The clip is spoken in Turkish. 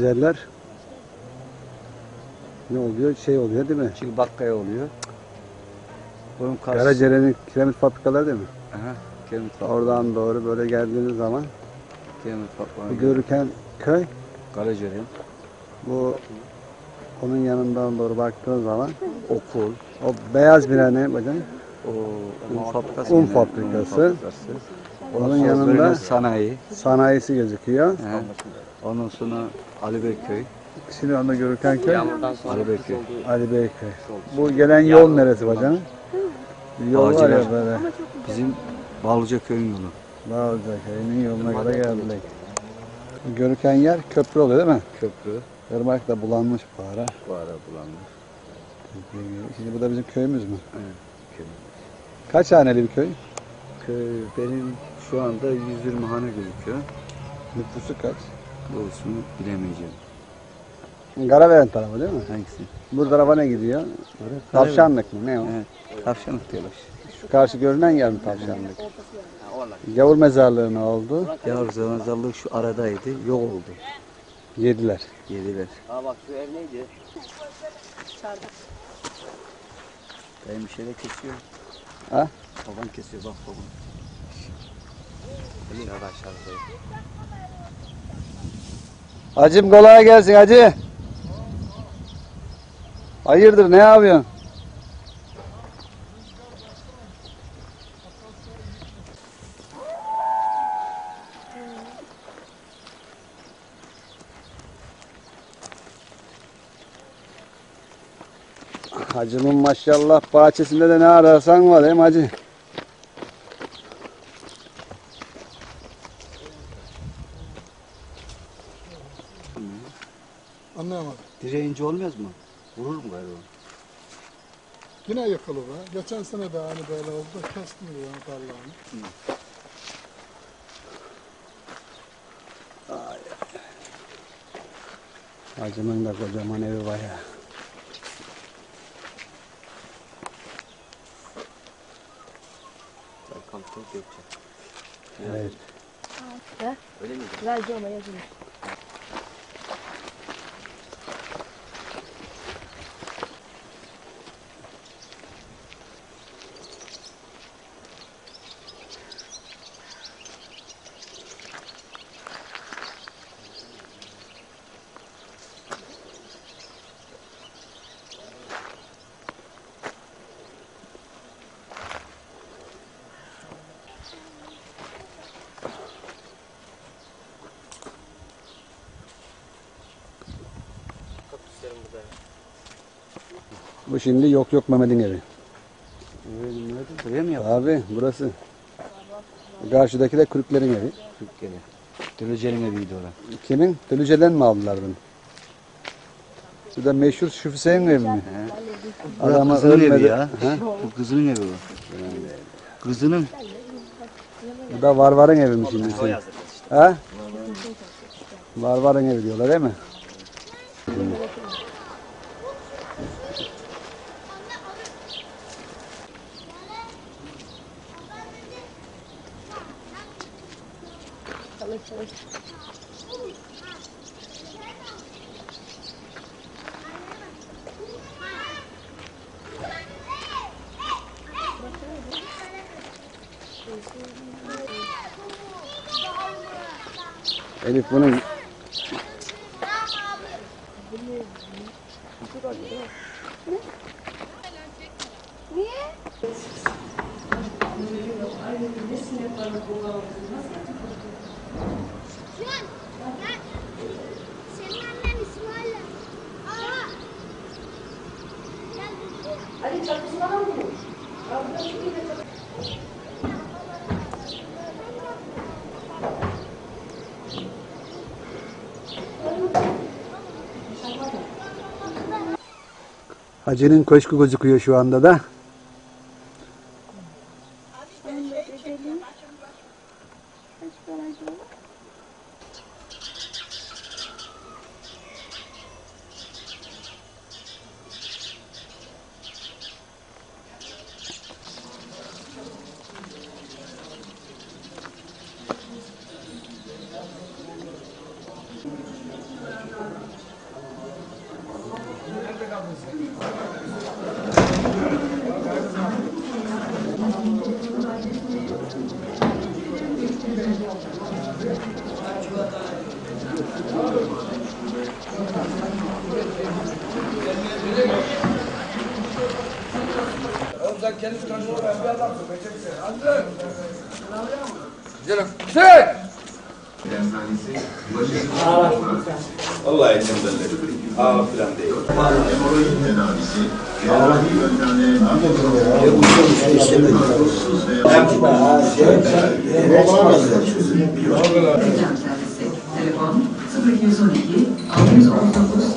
Güzeller. Ne oluyor? Şey oluyor değil mi? Çünkü bakkaya oluyor. Bunun karşısı... Karacere'nin kiremit fabrikaları değil mi? Aha, kemik fabrikası. Oradan doğru böyle geldiğiniz zaman Kemik bu fabrikası. görürken köy Karaciğerin. bu onun yanından doğru baktığınız zaman Okul. o beyaz bina ne hocam? O un fabrikası. Un fabrikası. Onun yanında- sanayi. Sanayisi gözüküyor. He. Ondan sonra Ali Beyköy. Şimdi onu görürken köy Ali Beyköy. Ali Beyköy. Bu gelen yol neresi? Bir Yol var ya böyle. Bizim Ballıca köyün yolu. Bağlıca köyünün yoluna kadar geldik. Görüken yer köprü oluyor değil mi? Köprü. Irmak da bulanmış bu ara. Bu ara bulanmış. Şimdi bu da bizim köyümüz mü? Evet. Köy. Kaç haneli bir köy? Köy benim şu anda 120 hane gözüküyor. Nüfusu kaç? Doğrusunu bilemeyeceğim. Karaveren tarafı değil mi? Hangisi? Bu tarafa ne gidiyor? Tavşanlık mı? Ne o? Evet. Tavşanlık diyorlar. Şu karşı görünen yer mi tavşanlık? Gavur mezarlığı ne oldu? Yavru zamazallık şu aradaydı. Yok oldu. Yediler. Yediler. Ha bak şu ev neydi? Dayım bir şeyler kesiyor. Ha? Baban kesiyor bak baban. Geliyor aşağıda. Hacım kolay gelsin hacı. Hayırdır ne yapıyorsun? Hacımın maşallah bahçesinde de ne ararsan var hem hacı. Anlayamadım. Direğince olmaz mı? Vurur mu galiba? Yine yıkılı be. Geçen sene de hani böyle oldu. Kestim ya tarlanı. Hacımın da kocaman evi var ya. Kampta Gökçe. Evet. Öyle miydi? Racoma yazılmış. Bu şimdi yok yok Mehmet'in evi. Nerede? Buraya mı yaptın? Abi burası. Karşıdaki de Kürklerin evi. Türk gene. Döleceğin eviydi orası. Kimin? Tölüce'den mi aldılar bunu? Bu da meşhur şu Hüseyin evi mi? He. Adama kızının evi ölmedi. ya. Ha? Bu kızının evi bu. Kızının. Bu da Varvar'ın evi mi şimdi? Ha? Varvar'ın evi diyorlar değil mi? Falei. Ele foi na... Né? Aa. Gel. hacının köşkü gözüküyor şu anda da. kendisi tanıyorum ben bir adamsın. Ben çok seviyorum. Gidelim. Hüseyin. Telefon 0212 619